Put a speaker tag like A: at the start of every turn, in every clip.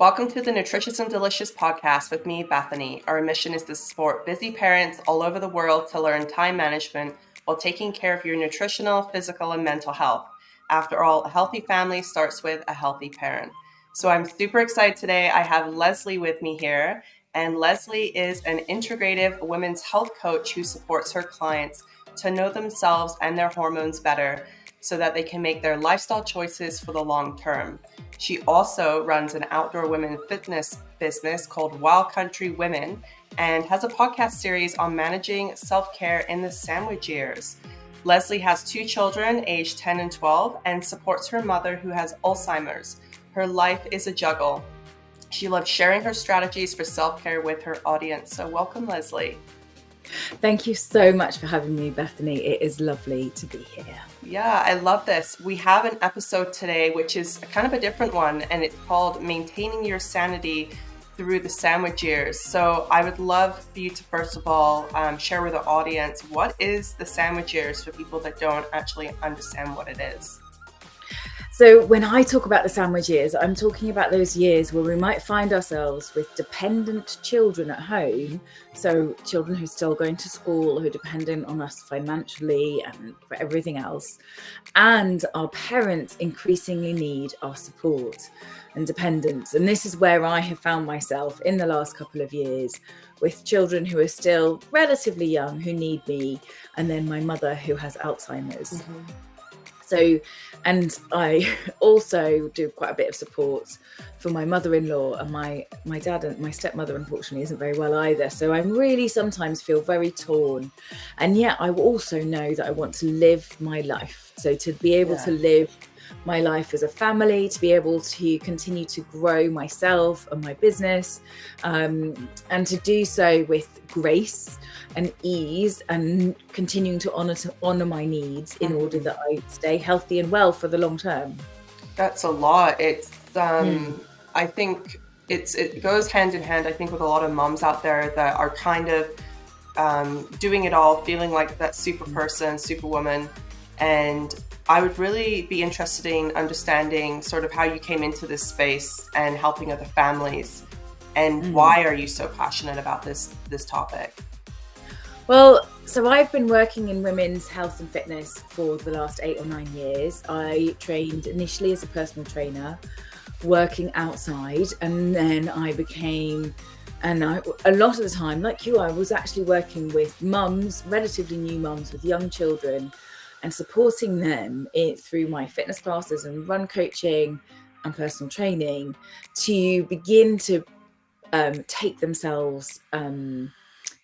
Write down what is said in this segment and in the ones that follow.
A: Welcome to the Nutritious and Delicious podcast with me, Bethany. Our mission is to support busy parents all over the world to learn time management while taking care of your nutritional, physical, and mental health. After all, a healthy family starts with a healthy parent. So I'm super excited today. I have Lesley with me here, and Lesley is an integrative women's health coach who supports her clients to know themselves and their hormones better so that they can make their lifestyle choices for the long term. She also runs an outdoor women fitness business called Wild Country Women and has a podcast series on managing self care in the sandwich years. Lesley has two children, aged 10 and 12, and supports her mother who has Alzheimer's. Her life is a juggle. She loves sharing her strategies for self care with her audience. So, welcome, Lesley.
B: Thank you so much for having me, Bethany. It is lovely to be here.
A: Yeah, I love this. We have an episode today, which is kind of a different one, and it's called Maintaining Your Sanity Through the Sandwich Years. So I would love for you to, first of all, um, share with the audience what is the sandwich years for people that don't actually understand what it is.
B: So, when I talk about the sandwich years, I'm talking about those years where we might find ourselves with dependent children at home. So, children who are still going to school, who are dependent on us financially and for everything else. And our parents increasingly need our support and dependence. And this is where I have found myself in the last couple of years with children who are still relatively young who need me, and then my mother who has Alzheimer's. Mm-hmm. So, and I also do quite a bit of support for my mother-in-law and my my dad and my stepmother unfortunately isn't very well either. So I really sometimes feel very torn. And yet I also know that I want to live my life. So to be able yeah. to live my life as a family, to be able to continue to grow myself and my business, um, and to do so with grace and ease and continuing to honor to honor my needs in order that I stay healthy and well for the long term.
A: That's a lot. It's um, mm. I think it's it goes hand in hand. I think with a lot of moms out there that are kind of um, doing it all, feeling like that super person, superwoman, and I would really be interested in understanding sort of how you came into this space and helping other families, and mm. why are you so passionate about this this topic?
B: Well, so I've been working in women's health and fitness for the last eight or nine years. I trained initially as a personal trainer, working outside, and then I became and I, a lot of the time, like you, I was actually working with mums, relatively new mums with young children, and supporting them it, through my fitness classes and run coaching and personal training to begin to um, take themselves um,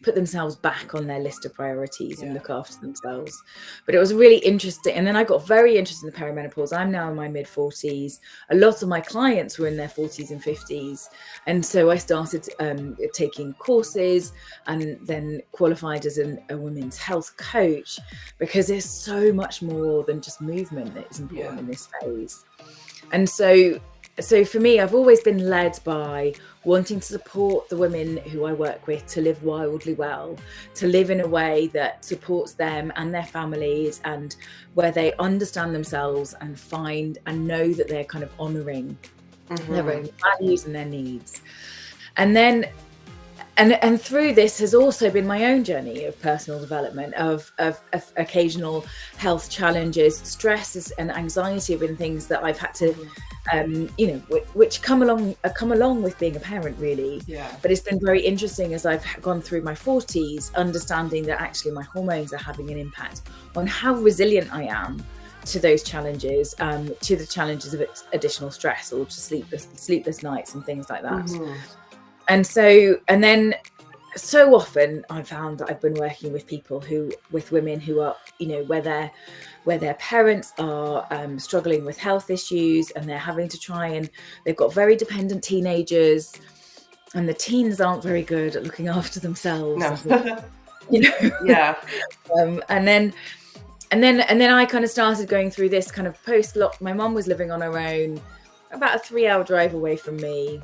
B: put themselves back on their list of priorities yeah. and look after themselves. But it was really interesting. And then I got very interested in the perimenopause. I'm now in my mid 40s. A lot of my clients were in their 40s and 50s. And so I started um, taking courses and then qualified as an, a women's health coach because there's so much more than just movement that is important yeah. in this phase. And so so for me, I've always been led by wanting to support the women who I work with to live wildly well, to live in a way that supports them and their families, and where they understand themselves and find and know that they're kind of honoring mm-hmm. their own values and their needs. And then and and through this has also been my own journey of personal development of, of, of occasional health challenges stresses and anxiety have been things that i've had to um, you know which, which, come along uh, come along with being a parent really.
A: Yeah.
B: But it's been very interesting as i've gone through my 40s understanding that actually my hormones are having an impact on how resilient i am to those challenges um, to the challenges of additional stress or to sleepless sleepless nights and things like that. Mm-hmm and so and then so often I've found that i've been working with people who with women who are you know where their where their parents are um, struggling with health issues and they're having to try and they've got very dependent teenagers and the teens aren't very good at looking after themselves.
A: No.
B: you know?
A: Yeah.
B: Um, and then and then and then i kind of started going through this kind of post lock my mom was living on her own about a three hour drive away from me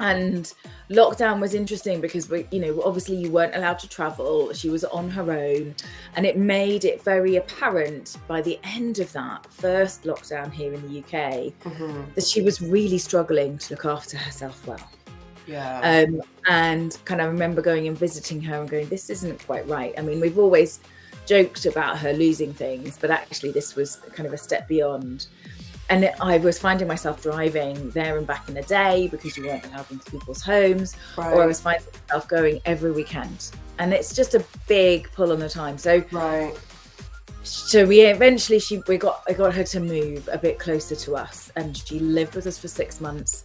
B: and lockdown was interesting because we you know obviously you weren't allowed to travel. She was on her own. And it made it very apparent by the end of that first lockdown here in the uk mm-hmm. that she was really struggling to look after herself well.
A: Yeah.
B: Um, and kind of remember going and visiting her and going this isn't quite right. I mean we've always joked about her losing things but actually this was kind of a step beyond and I was finding myself driving there and back in a day because you weren't allowed into people's homes, right. or I was finding myself going every weekend, and it's just a big pull on the time. So
A: right.
B: So we eventually she we got I got her to move a bit closer to us, and she lived with us for six months.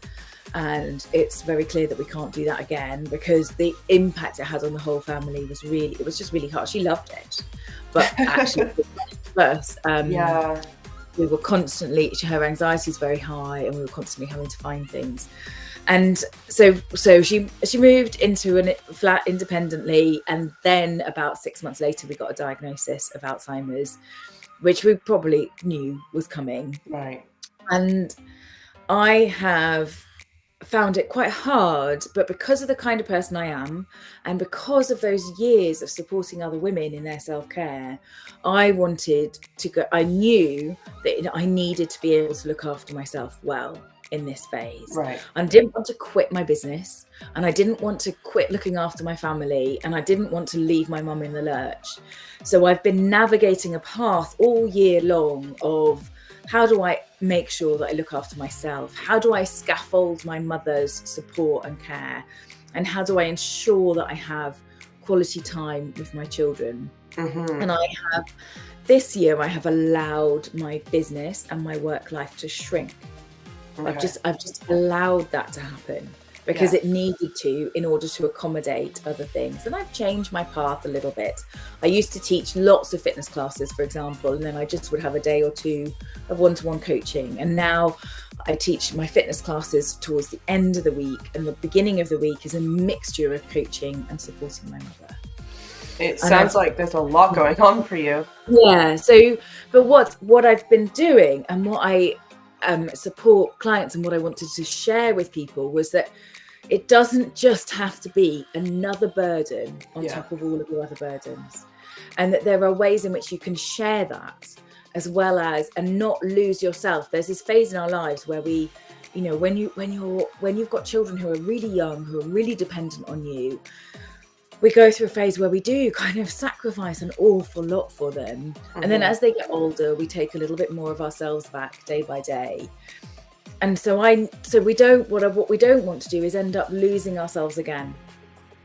B: And it's very clear that we can't do that again because the impact it had on the whole family was really it was just really hard. She loved it, but actually first, um,
A: yeah
B: we were constantly her anxiety is very high and we were constantly having to find things. And so so she she moved into a flat independently and then about six months later we got a diagnosis of alzheimer's which we probably knew was coming.
A: Right.
B: And i have found it quite hard, but because of the kind of person I am, and because of those years of supporting other women in their self care, I wanted to go. I knew that I needed to be able to look after myself well in this phase.
A: Right.
B: I didn't want to quit my business, and I didn't want to quit looking after my family, and I didn't want to leave my mum in the lurch. So I've been navigating a path all year long of how do I make sure that I look after myself? How do I scaffold my mother's support and care? And how do I ensure that I have quality time with my children? Mm-hmm. And I have, this year, I have allowed my business and my work life to shrink. Okay. I've just, I've just allowed that to happen because yeah. it needed to in order to accommodate other things. And I've changed my path a little bit. I used to teach lots of fitness classes, for example, and then I just would have a day or two of one to one coaching. And now I teach my fitness classes towards the end of the week, and the beginning of the week is a mixture of coaching and supporting my mother.
A: It sounds like there's a lot going on for you.
B: Yeah. So, but what what I've been doing and what I um, support clients and what I wanted to share with people was that it doesn't just have to be another burden on yeah. top of all of your other burdens and that there are ways in which you can share that as well as and not lose yourself there's this phase in our lives where we you know when you when you're when you've got children who are really young who are really dependent on you we go through a phase where we do kind of sacrifice an awful lot for them mm-hmm. and then mm-hmm. as they get older we take a little bit more of ourselves back day by day and so I so we don't what what we don't want to do is end up losing ourselves again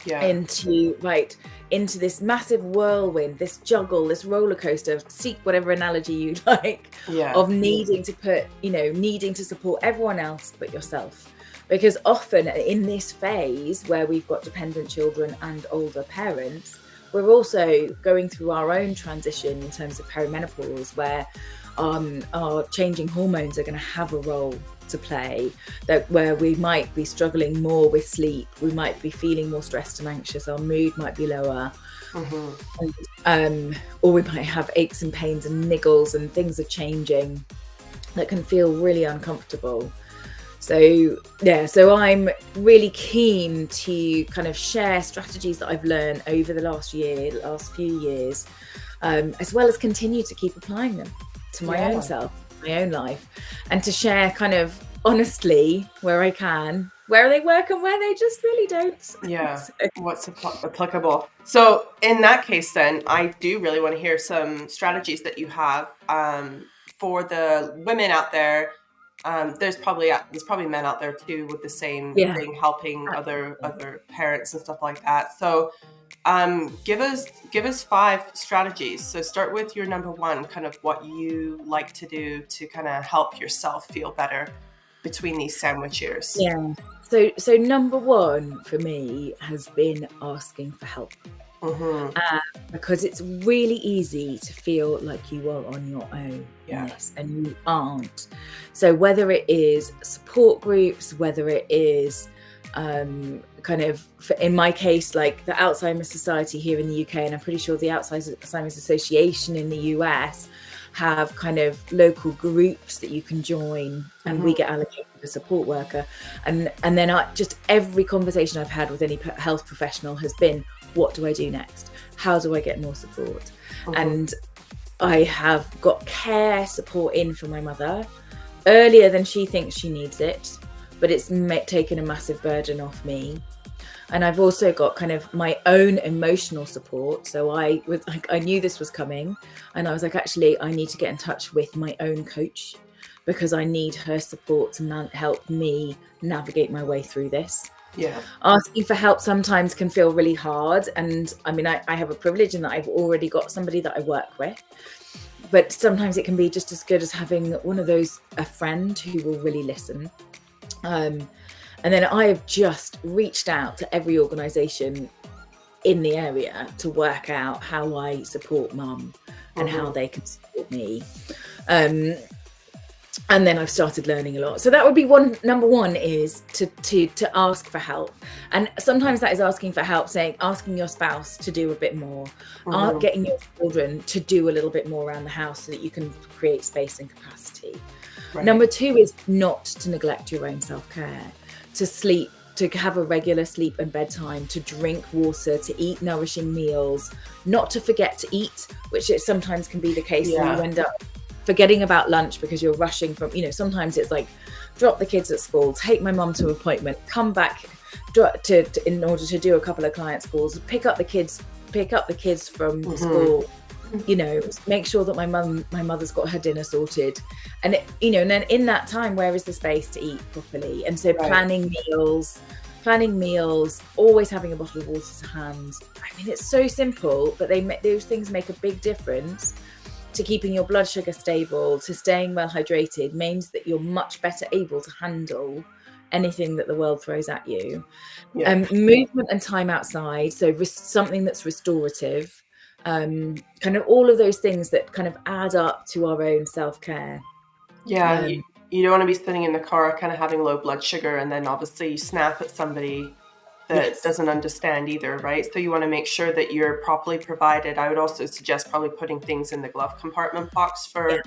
A: yeah.
B: into right into this massive whirlwind this juggle this roller coaster seek whatever analogy you like
A: yeah.
B: of needing to put you know needing to support everyone else but yourself because often in this phase where we've got dependent children and older parents we're also going through our own transition in terms of perimenopause where um, our changing hormones are going to have a role to play that where we might be struggling more with sleep we might be feeling more stressed and anxious our mood might be lower mm-hmm. and, um, or we might have aches and pains and niggles and things are changing that can feel really uncomfortable so yeah so i'm really keen to kind of share strategies that i've learned over the last year last few years um, as well as continue to keep applying them to my yeah. own self my own life and to share kind of honestly where I can where they work and where they just really don't.
A: Yeah. so. What's applicable. So in that case, then I do really want to hear some strategies that you have um, for the women out there. Um, there's probably there's probably men out there too with the same yeah. thing, helping other other parents and stuff like that. So um, give us give us five strategies. So start with your number one, kind of what you like to do to kind of help yourself feel better between these sandwich years.
B: Yeah. So so number one for me has been asking for help. Mm-hmm. Uh, because it's really easy to feel like you are on your own
A: yeah. Yes,
B: and you aren't. So whether it is support groups, whether it is um, kind of in my case like the alzheimer's society here in the uk and i'm pretty sure the alzheimer's association in the us have kind of local groups that you can join and mm-hmm. we get allocated a support worker, and and then I just every conversation I've had with any health professional has been, what do I do next? How do I get more support? Mm-hmm. And I have got care support in for my mother earlier than she thinks she needs it, but it's taken a massive burden off me and I've also got kind of my own emotional support. So I was like, I knew this was coming, and I was like, actually, I need to get in touch with my own coach because I need her support to help me navigate my way through this.
A: Yeah.
B: Asking for help sometimes can feel really hard. And I mean, I, I have a privilege in that I've already got somebody that I work with. But sometimes it can be just as good as having one of those, a friend who will really listen. Um, and then I have just reached out to every organisation in the area to work out how I support mum and mm-hmm. how they can support me. Um, and then I've started learning a lot. So that would be one number one is to to to ask for help. And sometimes that is asking for help, saying asking your spouse to do a bit more, mm-hmm. getting your children to do a little bit more around the house so that you can create space and capacity. Right. Number two is not to neglect your own self care to sleep, to have a regular sleep and bedtime, to drink water, to eat nourishing meals, not to forget to eat, which it sometimes can be the case. Yeah. you end up forgetting about lunch because you're rushing from, you know, sometimes it's like drop the kids at school, take my mum to an appointment, come back to, to, in order to do a couple of client calls, pick up the kids, pick up the kids from mm-hmm. school you know make sure that my mum my mother's got her dinner sorted. And it, you know and then in that time where is the space to eat properly? And so right. planning meals planning meals always having a bottle of water to hand. I mean it's so simple but they those things make a big difference to keeping your blood sugar stable to staying well hydrated means that you're much better able to handle anything that the world throws at you. Yeah. um, movement and time outside so something that's restorative um, kind of all of those things that kind of add up to our own self care.
A: Yeah, um, you, you, don't want to be sitting in the car, kind of having low blood sugar, and then obviously you snap at somebody that yes. doesn't understand either, right? So you want to make sure that you're properly provided. I would also suggest probably putting things in the glove compartment box for. Yeah.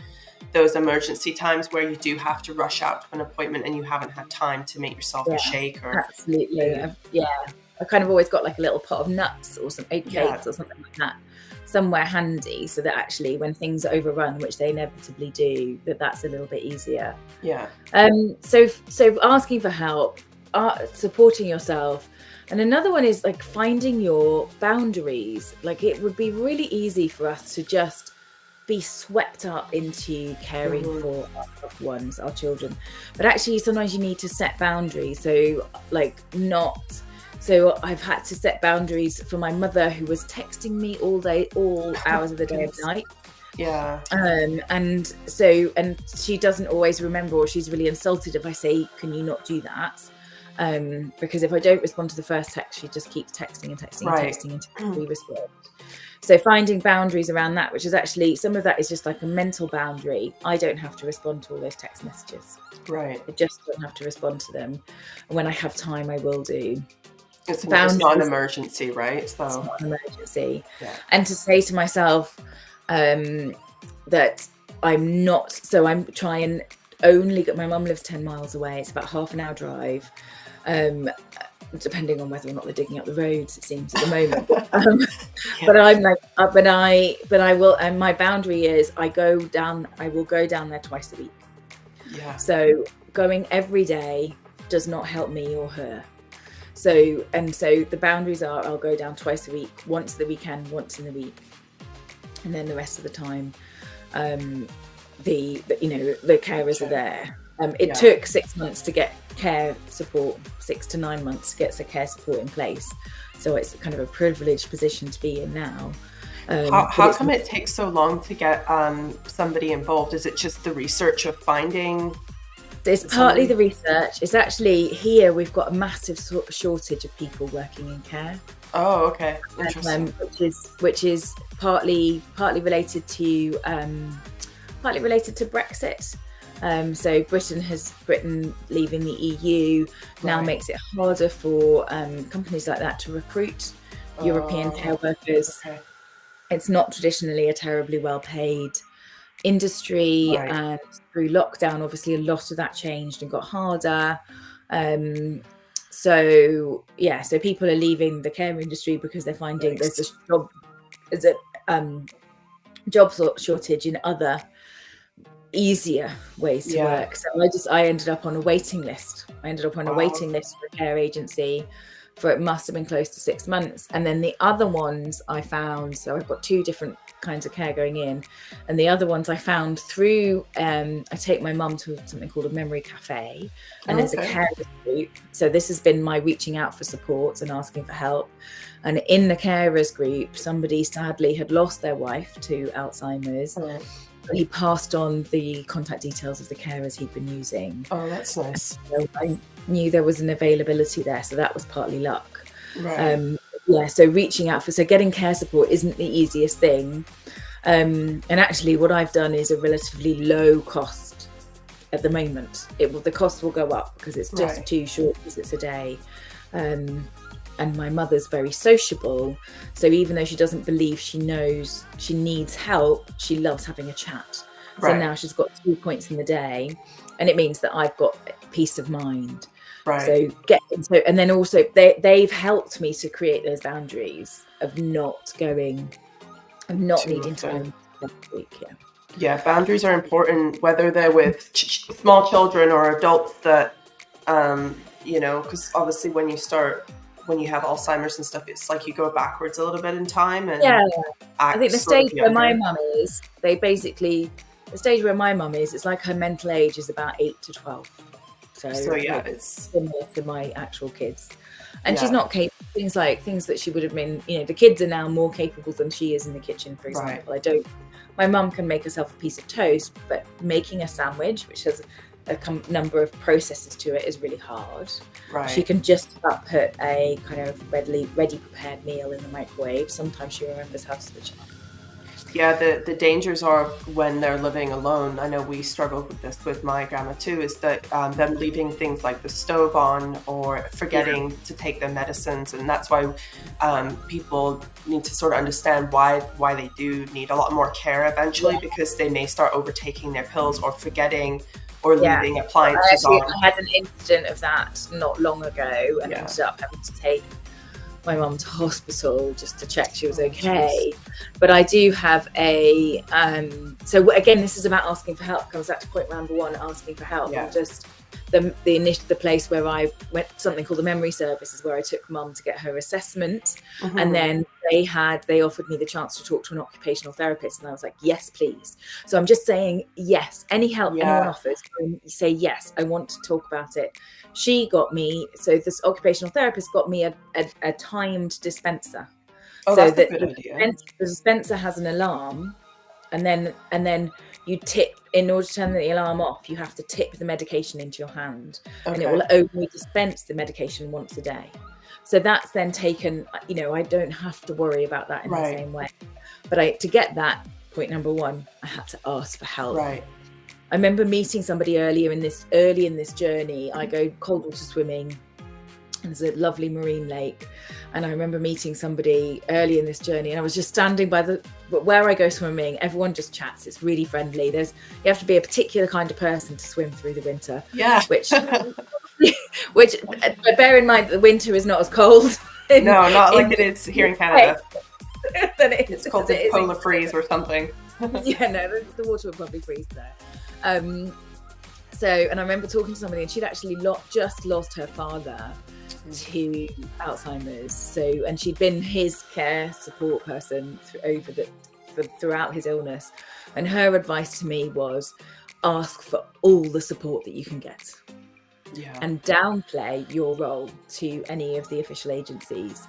A: Those emergency times where you do have to rush out to an appointment and you haven't had time to make yourself yeah, a shake or
B: absolutely, yeah. I kind of always got like a little pot of nuts or some oat cakes yeah. or something like that somewhere handy so that actually when things are overrun which they inevitably do that that's a little bit easier.
A: Yeah.
B: Um so so asking for help uh, supporting yourself. And another one is like finding your boundaries. Like it would be really easy for us to just be swept up into caring mm-hmm. for our loved ones our children. But actually sometimes you need to set boundaries. So like not so I've had to set boundaries for my mother, who was texting me all day, all hours of the day and night.
A: Yeah.
B: Um, and so, and she doesn't always remember, or she's really insulted if I say, "Can you not do that?" Um, because if I don't respond to the first text, she just keeps texting and texting right. and texting until we respond. So finding boundaries around that, which is actually some of that is just like a mental boundary. I don't have to respond to all those text messages.
A: Right.
B: I just don't have to respond to them. And when I have time, I will do.
A: It's, it's not an emergency, right?
B: So it's not an emergency. Yeah. And to say to myself um, that I'm not, so I'm trying only my mum lives 10 miles away. It's about half an hour drive. Um, depending on whether or not they're digging up the roads, it seems at the moment. um, yeah. But I'm like, uh, but I, but I will, and my boundary is I go down, I will go down there twice a week.
A: Yeah.
B: So going every day does not help me or her. So and so the boundaries are I'll go down twice a week, once the weekend, once in the week, and then the rest of the time, um, the, the you know the carers are there. Um, it yeah. took six months to get care support, six to nine months to get the care support in place. So it's kind of a privileged position to be in now.
A: Um, how, how come it takes so long to get um, somebody involved? Is it just the research of finding
B: it's partly the research. It's actually here we've got a massive shortage of people working in care.
A: Oh, okay, interesting. Um,
B: which is which is partly partly related to um, partly related to Brexit. Um, so Britain has Britain leaving the EU now right. makes it harder for um, companies like that to recruit oh, European care workers. Okay. It's not traditionally a terribly well paid industry
A: Right.
B: and through lockdown obviously a lot of that changed and got harder. Um so yeah so people are leaving the care industry because they're finding there's a job there's a um job shortage in other easier ways to
A: Yeah.
B: work. So i just i ended up on a waiting list. I ended up on a waiting list for a care agency for it must have been close to six months. And then the other ones i found so i've got two different kinds of care going in. And the other ones i found through um i take my mum to something called a memory cafe and there's a care group. So this has been my reaching out for support and asking for help. And in the carers group somebody sadly had lost their wife to alzheimer's.
A: Oh,
B: he passed on the contact details of the carers he'd been using.
A: Oh, that's nice.
B: so i knew there was an availability there so that was partly luck.
A: Right.
B: um yeah so reaching out for so getting care support isn't the easiest thing. Um and actually what i've done is a relatively low cost at the moment. It will the cost will go up because it's just
A: Right.
B: two short visits a day. Um and my mother's very sociable. So even though she doesn't believe she knows she needs help she loves having a chat. So now she's got two points in the day. And it means that i've got peace of mind
A: right.
B: so get so and then also they they've helped me to create those boundaries of not going of not
A: Too
B: needing time every week yeah
A: yeah, boundaries are important, whether they're with ch- small children or adults that, um, you know, because obviously when you start, when you have Alzheimer's and stuff, it's like you go backwards a little bit in time. And
B: yeah i think the stage where my mum is they basically the stage where my mum is it's like her mental age is about 8 to 12 so,
A: So yeah, it's
B: similar to my actual kids. And she's not capable things like things that she would have been you know the kids are now more capable than she is in the kitchen for
A: Right.
B: example. I don't my mum can make herself a piece of toast but making a sandwich which has a com- number of processes to it is really hard.
A: Right.
B: she can just about put a kind of readily ready prepared meal in the microwave. Sometimes she remembers how to switch it on
A: yeah, the, the dangers are when they're living alone. I know we struggled with this with my grandma too, is that um, them leaving things like the stove on or forgetting to take their medicines. And that's why um, people need to sort of understand why why they do need a lot more care eventually because they may start overtaking their pills or forgetting or
B: Yeah.
A: leaving
B: I,
A: appliances
B: actually,
A: on.
B: I had an incident of that not long ago and
A: Yeah.
B: ended up having to take my mum to hospital just to check she was
A: Oh,
B: okay. But I do have a um so again this is about asking for help. Comes back to point number one, asking for help.
A: Yeah.
B: And just the the initial the place where I went something called the memory service is where I took mum to get her assessment
A: Mhm.
B: and then they had they offered me the chance to talk to an occupational therapist and i was like yes please so i'm just saying yes any help
A: Yeah.
B: anyone offers say yes i want to talk about it she got me so this occupational therapist got me a, a, a timed dispenser
A: oh,
B: so
A: that's
B: that
A: a good
B: the
A: idea.
B: dispenser, the dispenser has an alarm and then and then you tip in order to turn the alarm off you have to tip the medication into your hand and it will only dispense the medication once a day. So that's then taken, you know, I don't have to worry about that in
A: Right.
B: the same way. But I to get that point number one, I had to ask for help.
A: Right.
B: I remember meeting somebody earlier in this early in this journey. I mm-hmm. go cold water swimming. There's a lovely marine lake, and I remember meeting somebody early in this journey, and I was just standing by the. Where I go swimming, everyone just chats. It's really friendly. There's you have to be a particular kind of person to swim through the winter,
A: Yeah.
B: which which uh, bear in mind the winter is not as cold. in-
A: no, not
B: in
A: like it is here in Canada.
B: than it is.
A: It's called
B: it
A: the
B: in
A: polar freeze or something.
B: yeah, no, the, the water would probably freeze there. Um, so, and I remember talking to somebody, and she'd actually just lost her father to Alzheimer's. So, and she'd been his care support person th- over the for, throughout his illness. And her advice to me was, ask for all the support that you can get
A: Yeah.
B: and downplay your role to any of the official agencies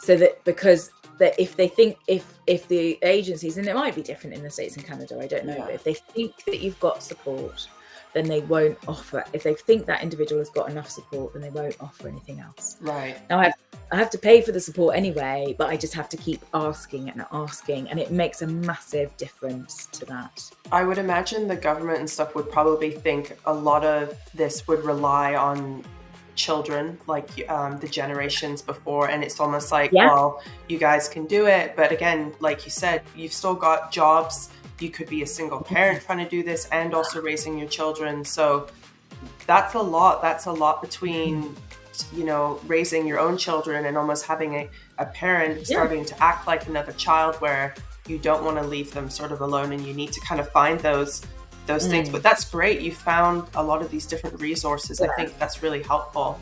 B: so that because that if they think if if the agencies and it might be different in the states and canada i don't know
A: Yeah.
B: but if they think that you've got support then they won't offer if they think that individual has got enough support then they won't offer anything else
A: right.
B: now i have, I have to pay for the support anyway but i just have to keep asking and asking and it makes a massive difference to that
A: I would imagine the government and stuff would probably think a lot of this would rely on children, like um, the generations before, and it's almost like,
B: Yeah.
A: well, you guys can do it, but again, like you said, you've still got jobs you could be a single parent trying to do this and also raising your children. So that's a lot. That's a lot between you know raising your own children and almost having a, a parent yeah. starting to act like another child where you don't want to leave them sort of alone and you need to kind of find those those mm. things but that's great you found a lot of these different resources yeah. i think that's really helpful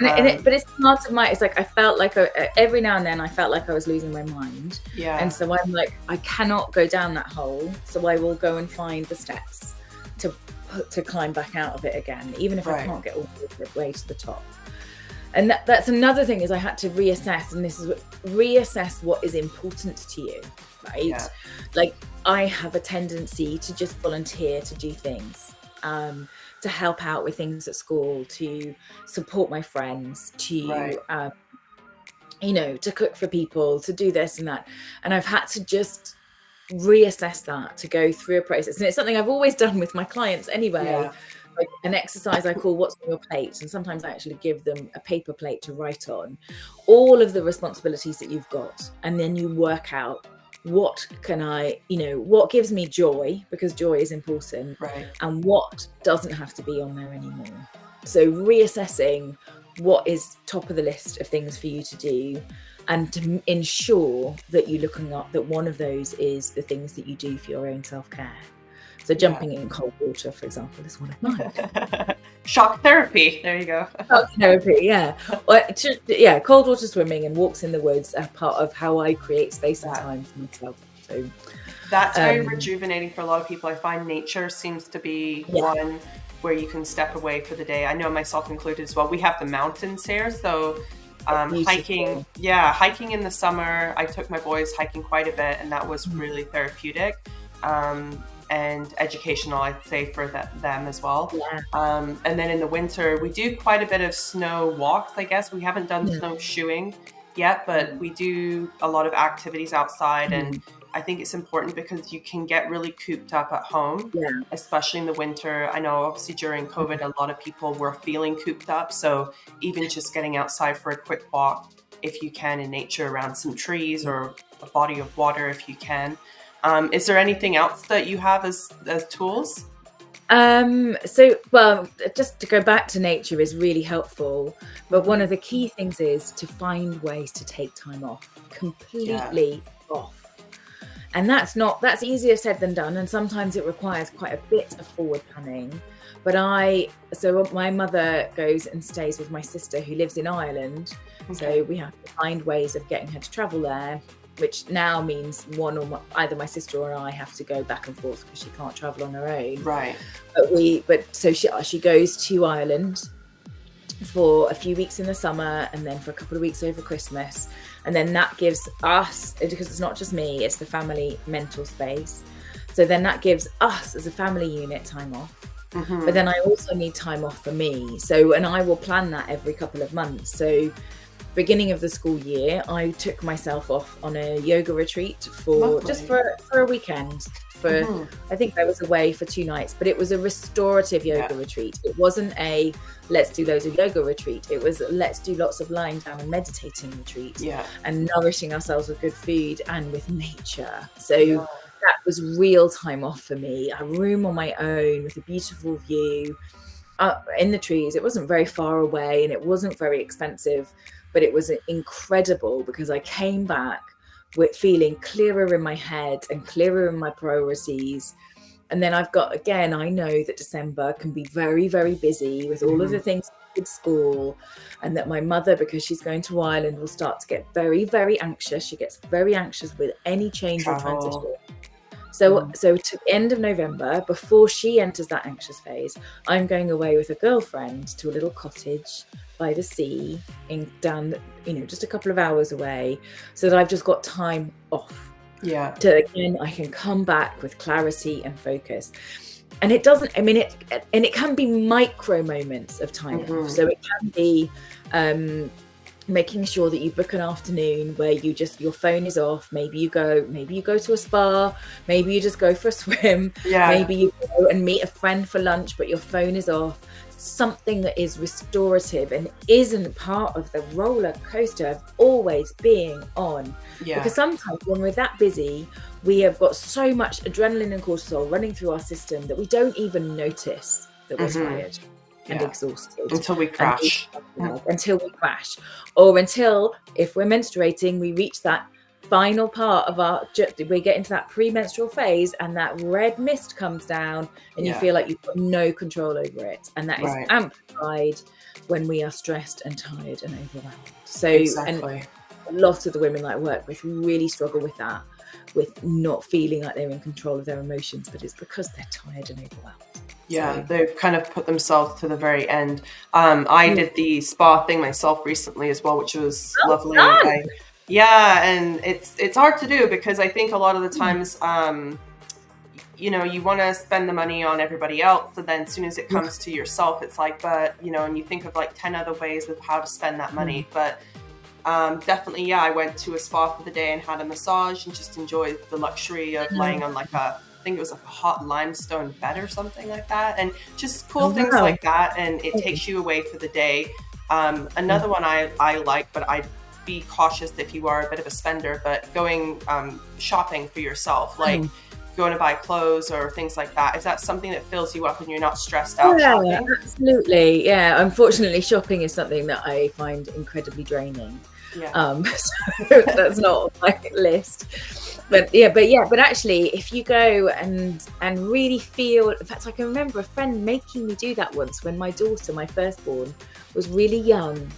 B: and, um, and it, um, but it's part of my it's like i felt like a, every now and then i felt like i was losing my mind.
A: Yeah.
B: And so i'm like i cannot go down that hole. So i will go and find the steps to to climb back out of it again even if right. i can't get all the way to the top. And that, that's another thing is i had to reassess and this is what, reassess what is important to you right? Yeah. like i have a tendency to just volunteer to do things um, to help out with things at school to support my friends to right. um, you know to cook for people to do this and that and i've had to just reassess that to go through a process and it's something i've always done with my clients anyway yeah like an exercise I call What's on Your Plate. And sometimes I actually give them a paper plate to write on all of the responsibilities that you've got. And then you work out what can I, you know, what gives me joy, because joy is important,
A: right.
B: and what doesn't have to be on there anymore. So reassessing what is top of the list of things for you to do and to ensure that you're looking up that one of those is the things that you do for your own self-care so jumping yeah. in cold water, for example, is one of mine.
A: Shock therapy. There you go.
B: Shock therapy. Yeah. Well, to, yeah. Cold water swimming and walks in the woods are part of how I create space and time for myself. So
A: that's very um, rejuvenating for a lot of people. I find nature seems to be yeah. one where you can step away for the day. I know myself included as well. We have the mountains here, so um, hiking. Yeah, hiking in the summer. I took my boys hiking quite a bit, and that was mm. really therapeutic. Um, and educational, I'd say, for them as well.
B: Yeah.
A: Um, and then in the winter, we do quite a bit of snow walks, I guess. We haven't done yeah. snowshoeing yet, but we do a lot of activities outside. Mm. And I think it's important because you can get really cooped up at home,
B: yeah.
A: especially in the winter. I know, obviously, during COVID, a lot of people were feeling cooped up. So even just getting outside for a quick walk, if you can, in nature around some trees or a body of water, if you can. Um, is there anything else that you have as, as tools?
B: Um, so, well, just to go back to nature is really helpful. But one of the key things is to find ways to take time off, completely yeah. off. And that's not, that's easier said than done. And sometimes it requires quite a bit of forward planning. But I, so my mother goes and stays with my sister who lives in Ireland. Okay. So we have to find ways of getting her to travel there which now means one or my, either my sister or I have to go back and forth because she can't travel on her own.
A: Right.
B: But we, but so she she goes to Ireland for a few weeks in the summer and then for a couple of weeks over Christmas, and then that gives us because it's not just me, it's the family mental space. So then that gives us as a family unit time off. Mm-hmm. But then I also need time off for me. So, and I will plan that every couple of months. So, beginning of the school year, I took myself off on a yoga retreat for Lovely. just for for a weekend. For mm-hmm. I think I was away for two nights, but it was a restorative yoga yeah. retreat. It wasn't a let's do loads of yoga retreat. It was let's do lots of lying down and meditating retreat.
A: Yeah.
B: And nourishing ourselves with good food and with nature. So yeah. that was real time off for me. A room on my own with a beautiful view. Up in the trees. It wasn't very far away and it wasn't very expensive but it was incredible because I came back with feeling clearer in my head and clearer in my priorities. And then I've got again, I know that December can be very, very busy with all mm. of the things at school, and that my mother, because she's going to Ireland, will start to get very, very anxious. She gets very anxious with any change or transition. So, mm. so to the end of November, before she enters that anxious phase, I'm going away with a girlfriend to a little cottage by the sea in down you know just a couple of hours away so that i've just got time off.
A: Yeah.
B: To again i can come back with clarity and focus. And it doesn't i mean it and it can be micro moments of time mm-hmm. off so it can be um making sure that you book an afternoon where you just your phone is off. Maybe you go maybe you go to a spa. Maybe you just go for a swim.
A: Yeah.
B: maybe you go and meet a friend for lunch but your phone is off something that is restorative and isn't part of the roller coaster of always being on
A: Yeah.
B: because sometimes when we're that busy we have got so much adrenaline and cortisol running through our system that we don't even notice that we're
A: Mhm.
B: tired and
A: Yeah.
B: exhausted
A: Until we crash.
B: until we crash or until if we're menstruating we reach that final part of our we get into that premenstrual phase and that red mist comes down and you feel like you've got no control over it and that is
A: Right.
B: amplified when we are stressed and tired and overwhelmed so
A: Exactly.
B: and a lot of the women that I work with really struggle with that with not feeling like they're in control of their emotions but it's because they're tired and overwhelmed
A: Yeah,
B: So-
A: they've kind of put themselves to the very end. Um, I
B: Mm.
A: did the spa thing myself recently as well, which was
B: Oh,
A: lovely. I, yeah, and it's it's hard to do because I think a lot of the times, um, you know, you want to spend the money on everybody else, but then as soon as it comes to yourself, it's like, but you know, and you think of like ten other ways of how to spend that money, but. Um, definitely, yeah. I went to a spa for the day and had a massage and just enjoyed the luxury of laying on like a I think it was like a hot limestone bed or something like that, and just cool
B: Oh,
A: things
B: wow.
A: like that. And it takes you away for the day. Um, another one I, I like, but I'd be cautious if you are a bit of a spender, but going um, shopping for yourself, like
B: Mm.
A: going to buy clothes or things like that. Is that something that fills you up and you're not stressed out
B: yeah,
A: shopping?
B: absolutely. Yeah, unfortunately, shopping is something that I find incredibly draining.
A: Yeah.
B: Um, so that's not on my list. But yeah, but yeah, but actually, if you go and and really feel, in fact, I can remember a friend making me do that once when my daughter, my firstborn, was really young,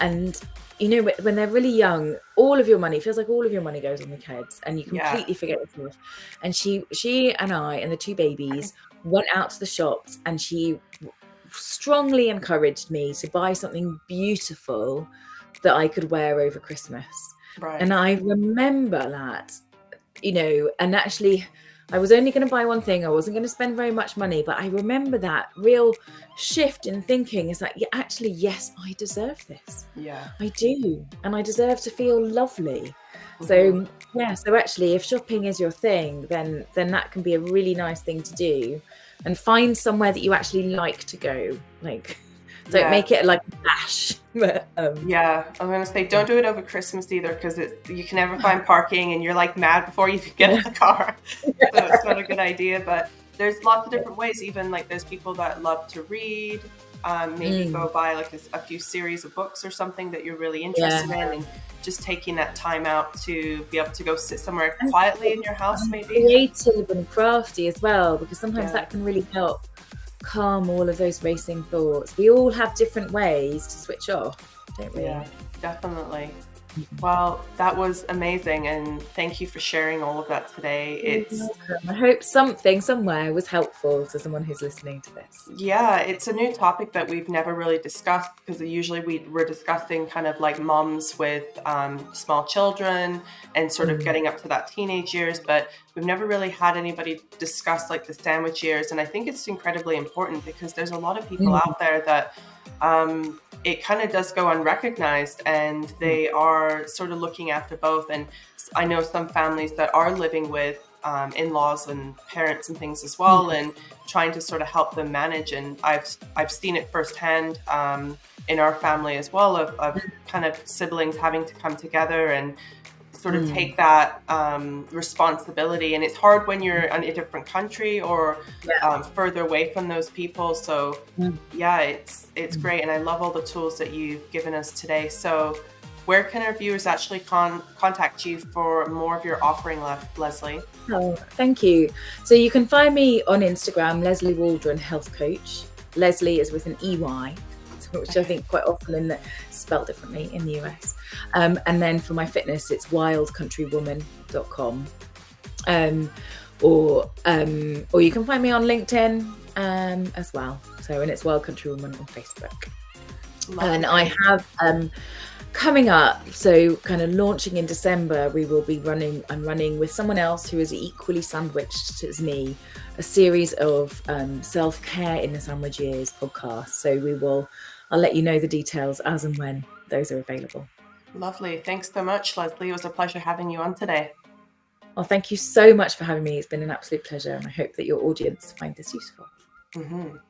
B: and you know when- they're really young, all of your money feels like all of your money goes on the kids, and you
A: Yeah.
B: completely forget yourself. And she, she and I and the two babies went out to the shops, and she strongly encouraged me to buy something beautiful that I could wear over Christmas.
A: Right.
B: And I remember that, you know, and actually, I was only going to buy one thing. I wasn't going to spend very much money, but I remember that real shift in thinking is like, yeah, actually, yes, I deserve this.
A: yeah.
B: I do. And I deserve to feel lovely.
A: Mhm.
B: So yeah, so actually if shopping is your thing, then then that can be a really nice thing to do. And find somewhere that you actually like to go. Like don't
A: Yeah.
B: make it like but um
A: Yeah, I'm gonna say don't do it over Christmas either because you can never find parking and you're like mad before you get in the car. so it's not a good idea. But there's lots of different ways. Even like there's people that love to read. Um, maybe
B: Mm.
A: go buy like a, a few series of books or something that you're really interested in, and just taking that time out to be able to go sit somewhere quietly in your house, maybe.
B: creative and crafty as well, because sometimes
A: Yeah.
B: that can really help calm all of those racing thoughts. We all have different ways to switch off, don't we?
A: Yeah, definitely. Well, that was amazing, and thank you for sharing all of that today. It's.
B: I hope something somewhere was helpful to someone who's listening to this.
A: Yeah, it's a new topic that we've never really discussed because usually we, we're discussing kind of like moms with um, small children and sort of
B: Mhm.
A: getting up to that teenage years, but we've never really had anybody discuss like the sandwich years. And I think it's incredibly important because there's a lot of people
B: Mhm.
A: out there that um, it kind of does go unrecognized and they are sort of looking after both. And I know some families that are living with um, in-laws and parents and things as well, and trying to sort of help them manage. And I've I've seen it firsthand um, in our family as well of, of kind of siblings having to come together and sort of
B: Mm.
A: take that um, responsibility. And it's hard when you're in a different country or
B: Yeah.
A: um, further away from those people. So
B: Mm.
A: yeah, it's it's
B: Mm.
A: great, and I love all the tools that you've given us today. So. Where can our viewers actually con- contact you for more of your offering, Le- Lesley?
B: Oh, thank you. So you can find me on Instagram, Lesley Waldron Health Coach. Lesley is with an EY, which I think quite often in the, spelled differently in the US. Um, and then for my fitness, it's wildcountrywoman.com. Um, or um, or you can find me on LinkedIn um, as well. So and it's Wild Country Woman on Facebook. And I have um, coming up, so kind of launching in December, we will be running. I'm running with someone else who is equally sandwiched as me, a series of um, self care in the sandwich years podcast. So we will. I'll let you know the details as and when those are available.
A: Lovely. Thanks so much, Lesley. It was a pleasure having you on today.
B: Well, thank you so much for having me. It's been an absolute pleasure, and I hope that your audience find this useful.
A: Mm -hmm.